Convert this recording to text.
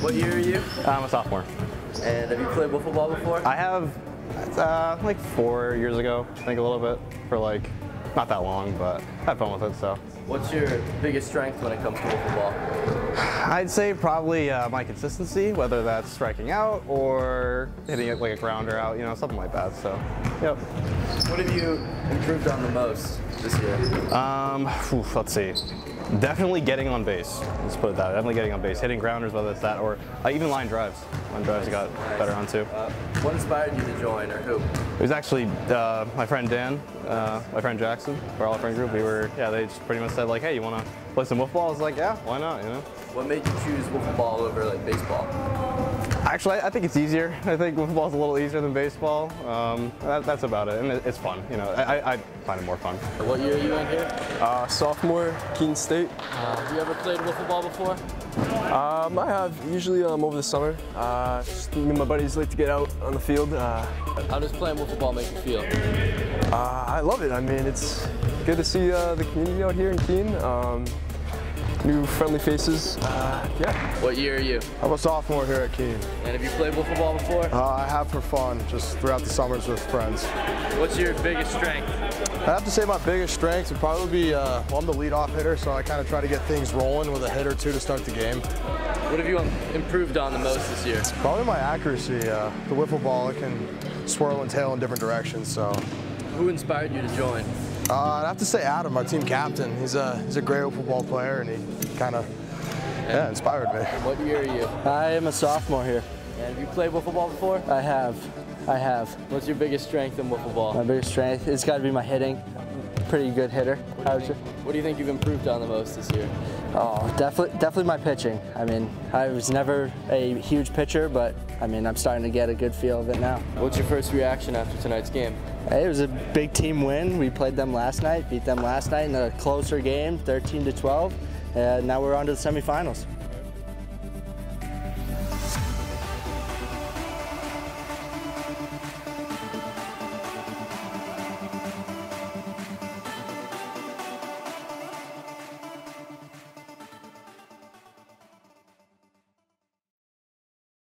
What year are you? I'm a sophomore. And have you played wiffle ball before? I have uh, like four years ago, I think a little bit, for like not that long, but I had fun with it. So What's your biggest strength when it comes to wiffle ball? I'd say probably uh, my consistency, whether that's striking out or hitting it like a grounder out, you know, something like that. So, yep. What have you improved on the most this year? Um, oof, let's see. Definitely getting on base. Let's put it that. Definitely getting on base, hitting grounders, whether it's that or uh, even line drives. Line drives I got better on too. Uh, what inspired you to join, or who? It was actually uh, my friend Dan, uh, my friend Jackson, our all friend group. We were, yeah, they just pretty much said like, hey, you want to play some wiffle ball? I was like, yeah, why not? You know. What made you choose wiffle ball over like baseball? Actually, I think it's easier. I think wiffle ball's a little easier than baseball. Um, that, that's about it, and it, it's fun. You know, I, I find it more fun. What year are you in here? Uh, sophomore, Keene State. Have you ever played wiffle ball before? Um, I have usually um, over the summer. Uh, just me and my buddies like to get out on the field. Uh, How does playing wiffle ball make you feel? uh, I love it. I mean, it's good to see uh, the community out here in Keene. Um, new friendly faces. Uh, yeah. What year are you? I'm a sophomore here at Keene. And have you played wiffle ball before? Uh, I have for fun, just throughout the summers with friends. What's your biggest strength? I have to say my biggest strength would probably be, uh, well, I'm the leadoff hitter, so I kind of try to get things rolling with a hit or two to start the game. What have you improved on the most this year? Probably my accuracy. Uh, the wiffle ball, it can swirl and tail in different directions, so. Who inspired you to join? Uh, I'd have to say Adam, our team captain. He's a, he's a great wiffle ball player, and he kind of, yeah, inspired me. What year are you? I am a sophomore here. And have you played wiffle ball before? I have. I have. What's your biggest strength in wiffle ball? My biggest strength it's got to be my hitting. Pretty good hitter. I would say. What do you think you've improved on the most this year? Oh, definitely, definitely my pitching. I mean, I was never a huge pitcher, but I mean, I'm starting to get a good feel of it now. What's your first reaction after tonight's game? Hey, it was a big team win. We played them last night, beat them last night in a closer game, 13 to 12, and now we're on to the semifinals.